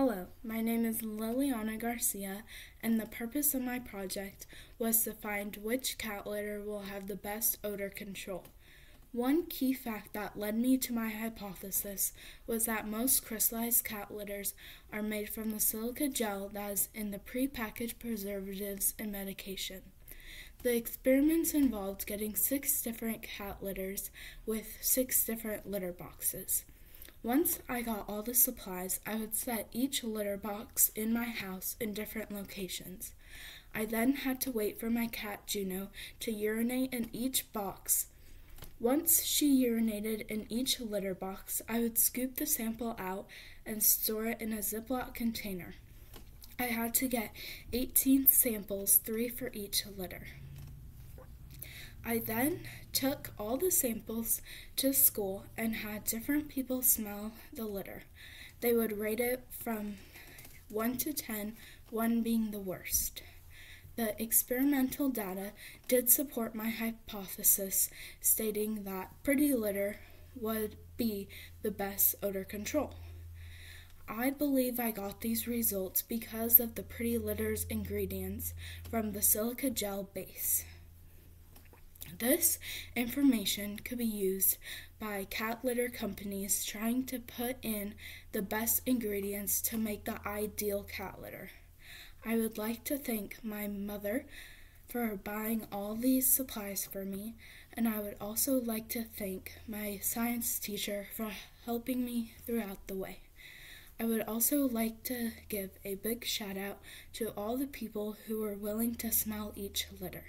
Hello, my name is Liliana Garcia, and the purpose of my project was to find which cat litter will have the best odor control. One key fact that led me to my hypothesis was that most crystallized cat litters are made from the silica gel that is in the prepackaged preservatives and medication. The experiments involved getting six different cat litters with six different litter boxes. Once I got all the supplies, I would set each litter box in my house in different locations. I then had to wait for my cat Juno to urinate in each box. Once she urinated in each litter box, I would scoop the sample out and store it in a Ziploc container. I had to get 18 samples, three for each litter. I then took all the samples to school and had different people smell the litter. They would rate it from 1 to 10, 1 being the worst. The experimental data did support my hypothesis, stating that pretty litter would be the best odor control. I believe I got these results because of the pretty litter's ingredients from the silica gel base. This information could be used by cat litter companies trying to put in the best ingredients to make the ideal cat litter. I would like to thank my mother for buying all these supplies for me, and I would also like to thank my science teacher for helping me throughout the way. I would also like to give a big shout out to all the people who were willing to smell each litter.